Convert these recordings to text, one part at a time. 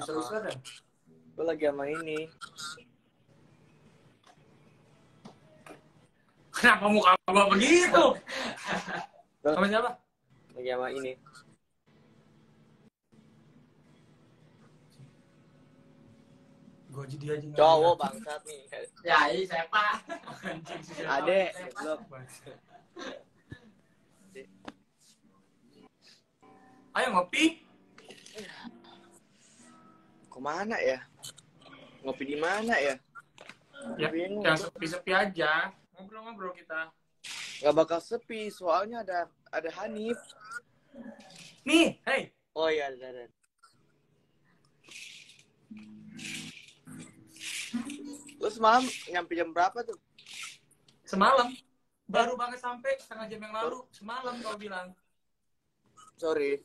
sama, dah. gue lagi sama ini. Kenapa muka gua begitu? Sama siapa? Lagi sama ini. Gua jadi aja Cowok bangsat nih. Ya, ini siapa? Anjing, si siapa? Ade, goblok. Ayo ngopi. Ke mana ya? Ngopi di mana ya? Ya, Bingung. yang sepi-sepi aja. Ngobrol-ngobrol kita. Gak bakal sepi, soalnya ada ada Hanif. Nih, hey. Oh iya, ada, ada. Lu semalam nyampe jam berapa tuh? Semalam. Baru banget sampai setengah jam yang lalu. Semalam kau bilang. Sorry.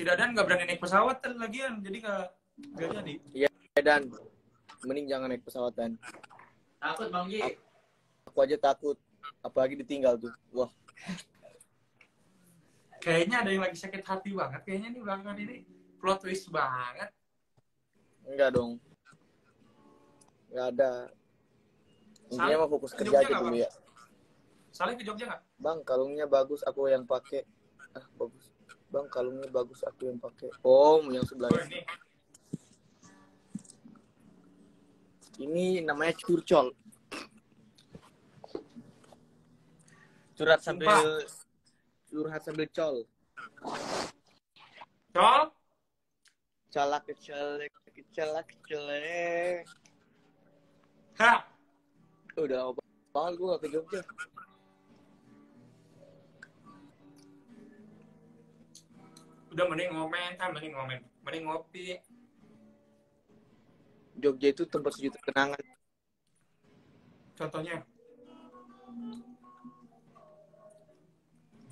Si Dadan nggak berani naik pesawat kan lagian. Jadi nggak nggak jadi. Ya, Dan, mending jangan naik pesawat Dan. Takut Bang Ji. Aku aja takut, apalagi ditinggal tuh. Wah, Kayaknya ada yang lagi sakit hati banget. Kayaknya nih belakangan ini plot twist banget. enggak dong. Enggak ada. Intinya mau fokus ke kerja aja dulu Bang? ya. Saleh ke Jogja nggak? Bang, kalungnya bagus, aku yang pakai. Ah, bagus. Bang, kalungnya bagus, aku yang pakai. Oh, yang sebelah ini. ini. Namanya curcol. Curhat sambil curhat sambil col. Col. Calak kecel, kecelak kecelek. Hah. Udah apa banget gue gak ke Jogja. Udah mending ngomen kan, mending ngomen. Mending ngopi. Jogja itu tempat sejuta kenangan. Contohnya.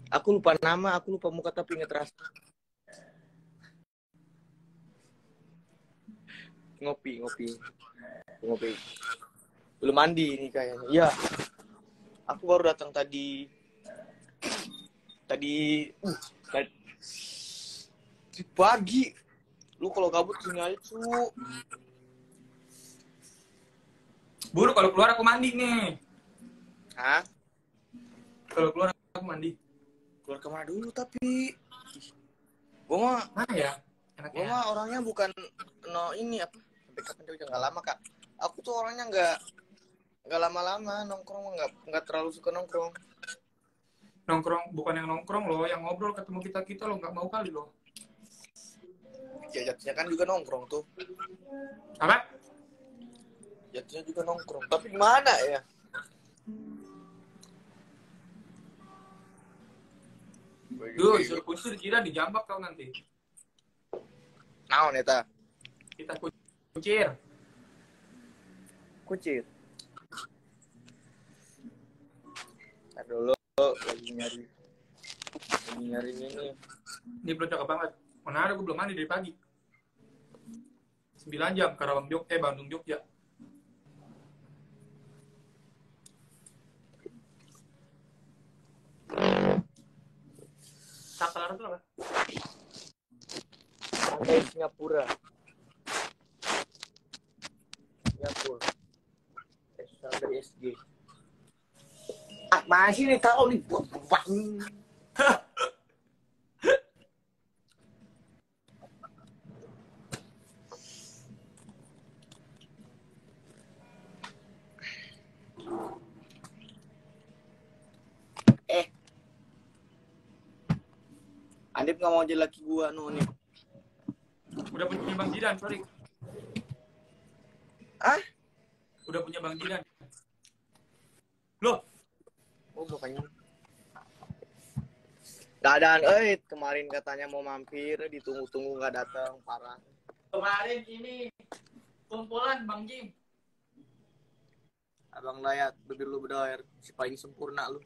Aku lupa nama, aku lupa muka tapi inget rasa. Ngopi, ngopi. Ngopi. Belum mandi ini kayaknya. Iya. Aku baru datang tadi. Tadi uh, tadi pagi. Lu kalau gabut sini aja, cu. Buru kalau keluar aku mandi nih. Hah? Kalau keluar aku mandi. Keluar ke mana dulu tapi? Gua mah Mana ya? Gue Enaknya. mah orangnya bukan no ini apa sampai kapan juga nggak lama kak. Aku tuh orangnya nggak nggak lama-lama nongkrong nggak nggak terlalu suka nongkrong. Nongkrong, bukan yang nongkrong loh, yang ngobrol ketemu kita-kita lo nggak mau kali loh. Ya jatuhnya kan juga nongkrong tuh. Apa? Jatuhnya juga nongkrong. Tapi gimana ya? Duh, disuruh kunci dikira dijambak kau nanti. Naon eta? Kita kuncir. Kucir. Ntar dulu lagi nyari lagi nyari ini. Ini belum cakep banget. Mana ada gue belum mandi dari pagi. 9 jam Karawang Jog, eh Bandung Jogja. Saklar itu apa? Pantai Singapura. Singapura. Asal dari SG. Ah, masih nih tahu nih buat Andip nggak mau jadi laki gua nu nih. Udah punya Bang Jidan, sorry. Ah? Udah punya Bang Jidan. Loh, Oh, bukannya. Dadan, eh kemarin katanya mau mampir, ditunggu-tunggu nggak datang, parah. Kemarin ini kumpulan Bang Ji. Abang layat, bibir lu berdoer, si paling sempurna lu.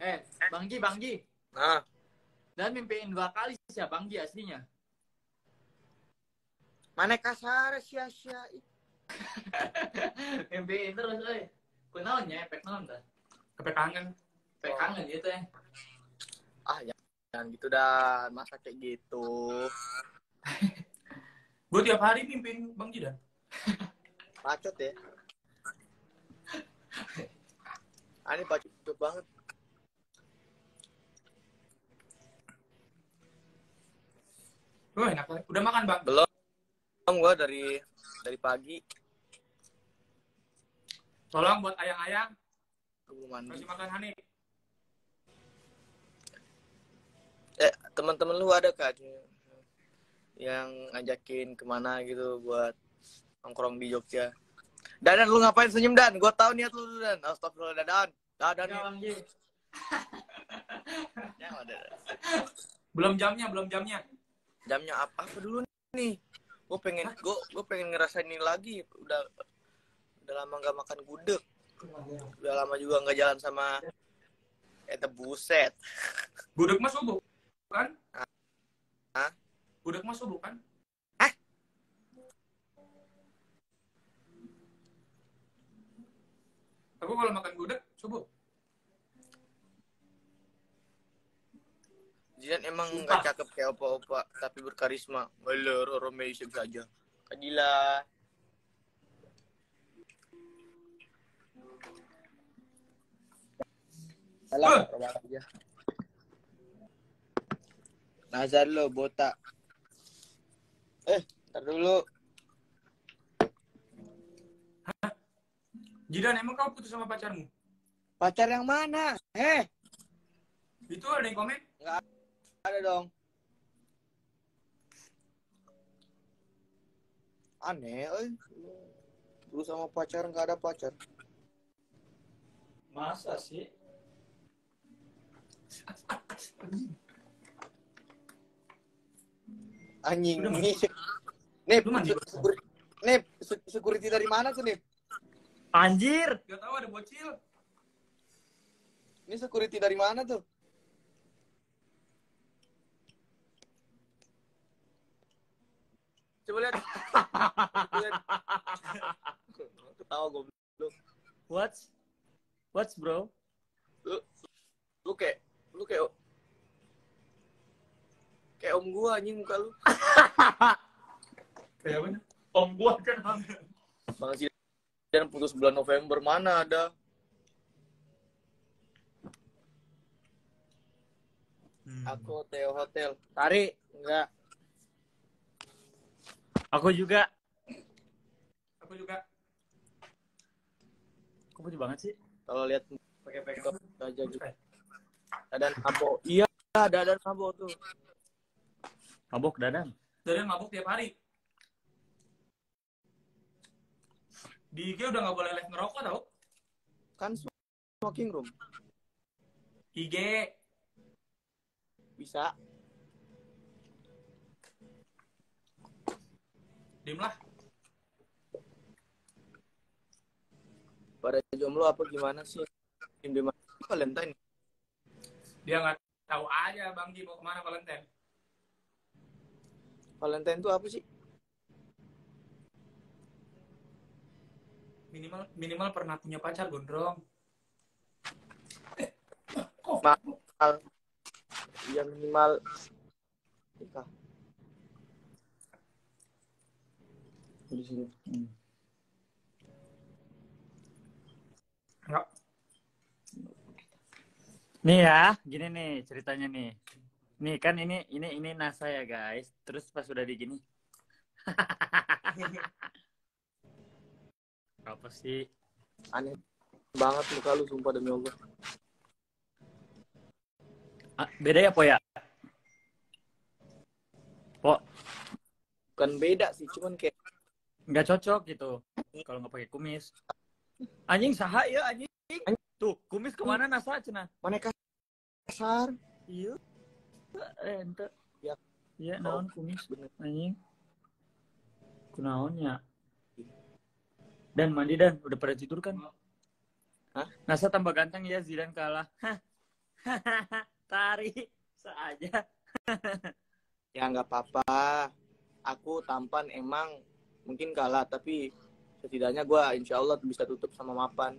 Eh, Bang Ji, Bang Ji. Nah, Dan mimpiin dua kali sih ya Bang Ji aslinya. mana kasar sia-sia. mimpiin terus, eh. Kunaon ya, efek naon dah. sampai kangen. Efek kangen gitu ya. Ah, Jangan gitu dan masa kayak gitu. Gue tiap hari mimpin Bang Jidan. Pacot ya. Ani pacot banget. Oh, enak banget. Udah makan, Bang? Belum gua dari dari pagi Tolong buat ayang-ayang tunggu mandi. kasih makan Hanif. Eh, teman-teman lu ada kan yang ngajakin ke mana gitu buat nongkrong di Jogja? Dadan lu ngapain senyum Dan? Gua tahu niat lu Dan. Astagfirullah Dadan. Dadan Ya, ya. Ya. Belum jamnya, belum jamnya. Jamnya apa, apa dulu nih? Gue pengen gue gue pengen ngerasain ini lagi. Udah udah lama nggak makan gudeg. Udah lama juga nggak jalan sama Eta buset. Gudeg mas subuh, kan? Hah? Gudeg mas subuh, kan? Hah? Aku kalau makan gudeg, subuh. Jidan emang Sumpah. nggak cakep kayak opa-opa, tapi berkarisma. Walah, Roro Meisem saja. Kadila. Salah, aja. Nazar lo, botak. Eh, ntar dulu. Jidan, emang kau putus sama pacarmu? Pacar yang mana? Eh, Itu ada yang komen? Ada dong. Aneh, eh. Lu sama pacar nggak ada pacar. Masa sih? Anjing. Nih, Nip, sekur- Nip, se- security dari mana tuh, Nip? Anjir. Gak tahu ada bocil. Ini security dari mana tuh? Coba lihat. Ketawa gue. What's What's bro? Lu kayak, lu kayak, kayak om gua anjing muka lu. Kayak apa? Om gua kan. Bang Zidan putus bulan November mana ada? Hmm. Aku Teo Hotel. Tarik, enggak. Aku juga. Aku juga. Kok putih banget sih? Kalau lihat Pakai pakai. aja gitu. Dadan Abo. Iya, Dadan Abo tuh. Mabok dadan. Dari mabuk tiap hari. Di IG udah nggak boleh live ngerokok tau? Kan smoking room. IG. Bisa. Dim lah. Pada jomblo apa gimana sih? Di mana? Valentine. Dia nggak tahu aja Bang Ji mau ke mana Valentine. Valentine itu apa sih? Minimal minimal pernah punya pacar gondrong. Mal. Yang minimal nikah. Di sini. Enggak. Nih ya, gini nih ceritanya nih. Nih kan ini ini ini NASA ya guys. Terus pas udah di gini. Apa sih? Aneh banget muka lu sumpah demi Allah. Ah, beda ya po ya? Po, Bukan beda sih, cuman kayak nggak cocok gitu. Kalau nggak pakai kumis. Anjing saha ya anjing. Tuh kumis ke mana NASA cina? mana kasar. Iya. Eh, ente. Ya. Iya, naon kumis Bener. anjing. Kunaon ya? Dan mandi dan udah pada tidur kan? Hah? Nasa tambah ganteng ya Zidan kalah. Hah. Tari saja. Ya nggak apa-apa. Aku tampan emang mungkin kalah, tapi setidaknya gue insya Allah bisa tutup sama mapan.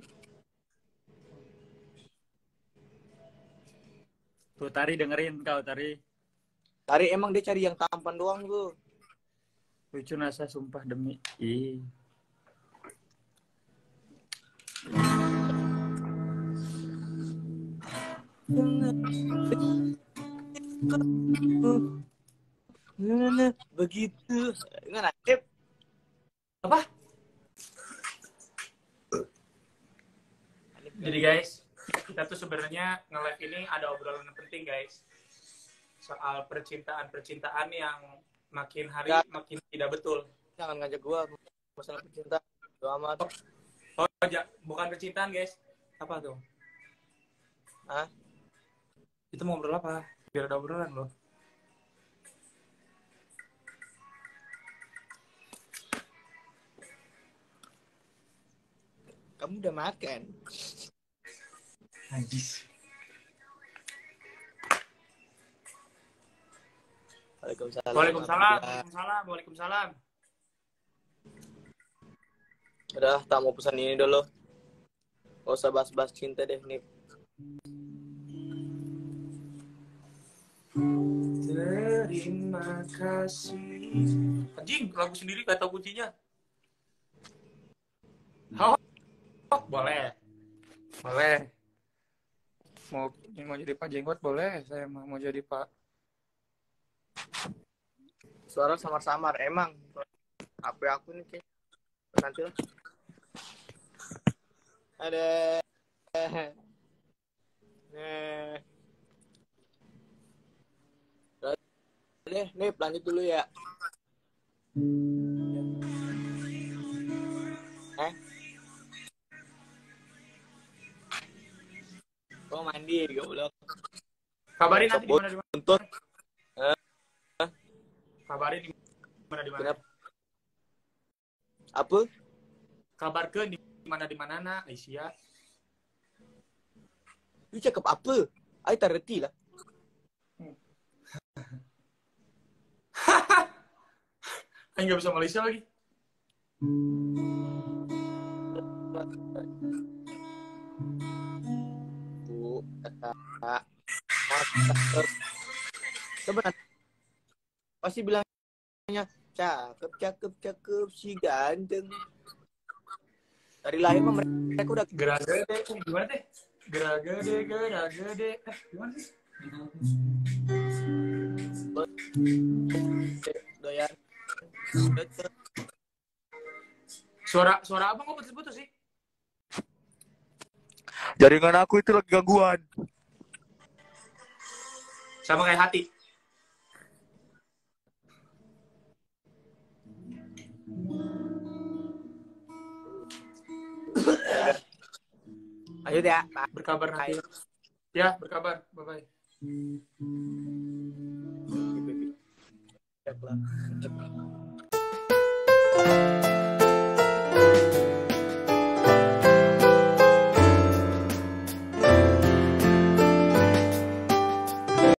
Tuh Tari dengerin kau Tari. Tari emang dia cari yang tampan doang tuh. Lucu nasa sumpah demi. Ih. Begitu. Gimana? Ip. Jadi guys, kita tuh sebenarnya nge-live ini ada obrolan yang penting guys. Soal percintaan-percintaan yang makin hari Ya. makin tidak betul. Jangan ngajak gua masalah pecinta. Doa amat. Oh, ja- bukan percintaan guys. Apa tuh? Hah? Itu mau ngobrol apa? Biar ada obrolan loh. Kamu udah makan? Najis. Waalaikumsalam. Waalaikumsalam. Waalaikumsalam. Waalaikumsalam. Udah, tak mau pesan ini dulu. Gak usah bahas-bahas cinta deh, nih. Terima kasih. Anjing, lagu sendiri gak tahu kuncinya. Oh, boleh. Boleh. Mau mau jadi Pak Jenggot boleh. Saya mau mau jadi Pak. Suara samar-samar, emang. HP aku nih kayak nanti lah. Ada. Nih. Deh, nih lanjut dulu ya. Kok mandi, goblok. Kabarin nanti di mana di mana. Buntut. Kabarin di mana di mana. Apa? Kabar ke di mana di mana na Aisyah. Lu cakap apa? I tak reti lah. Aing nggak bisa Malaysia lagi. Bu, Coba. Pasti bilangnya cakep, cakep, cakep, si ganteng. Dari lahir mah mereka udah Geragede, eh, gimana teh? Geragede, geragede. Eh, gimana sih? doyan. Suara suara abang kok putus-putus sih? Jaringan aku itu lagi gangguan. Sama kayak hati. Ayo ya, Pak. Berkabar nanti. Ya, berkabar. Bye-bye.